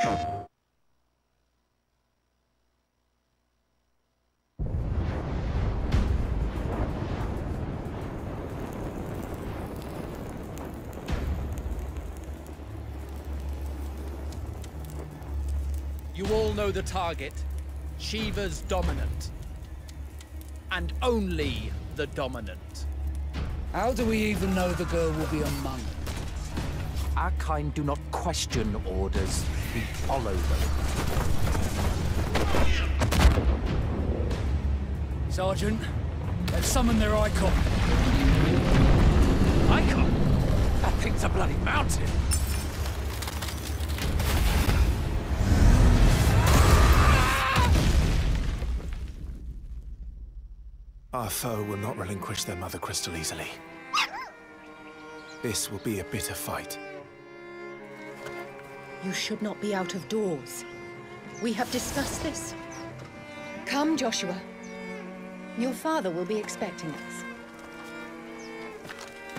You all know the target. Shiva's dominant. And only the dominant. How do we even know the girl will be among us? Our kind do not question orders, we follow them. Sergeant, they've summoned their Eikon. Eikon? That thing's a bloody mountain! Our foe will not relinquish their mother crystal easily. This will be a bitter fight. You should not be out of doors. We have discussed this. Come, Joshua. Your father will be expecting us.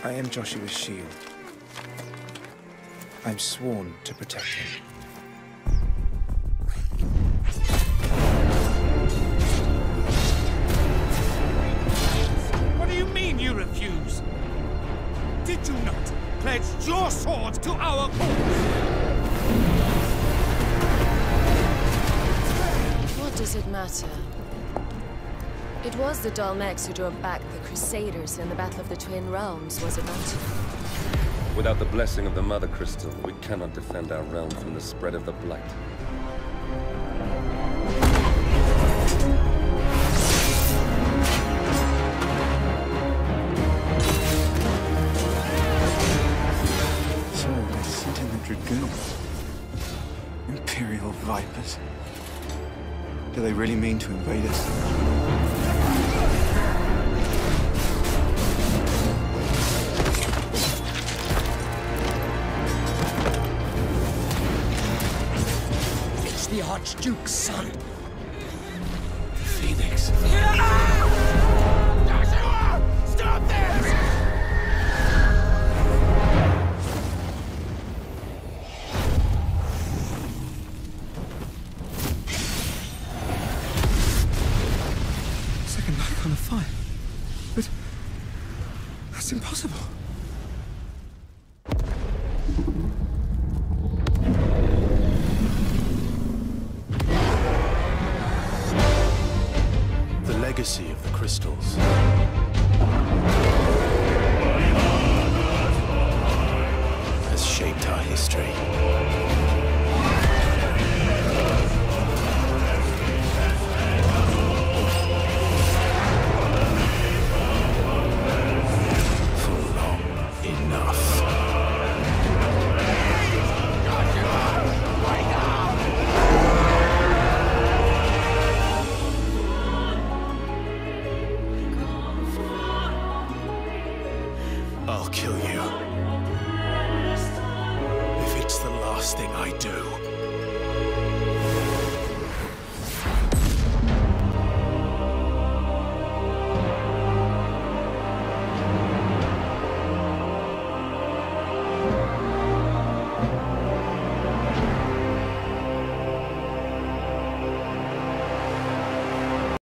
I am Joshua's shield. I'm sworn to protect him. What do you mean you refuse? Did you not pledge your sword to our cause? What does it matter? It was the Dalmex who drove back the Crusaders in the Battle of the Twin Realms, was it not? Without the blessing of the Mother Crystal, we cannot defend our realm from the spread of the Blight. So they sent in the Dragoons. Imperial Vipers. Do they really mean to invade us? It's the Archduke's son. Phoenix. Second Eikon of fire. But that's impossible. The legacy of the crystals. Has shaped our history. I'll kill you. If it's the last thing I do.